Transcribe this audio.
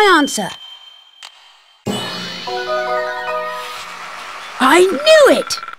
my answer. I knew it!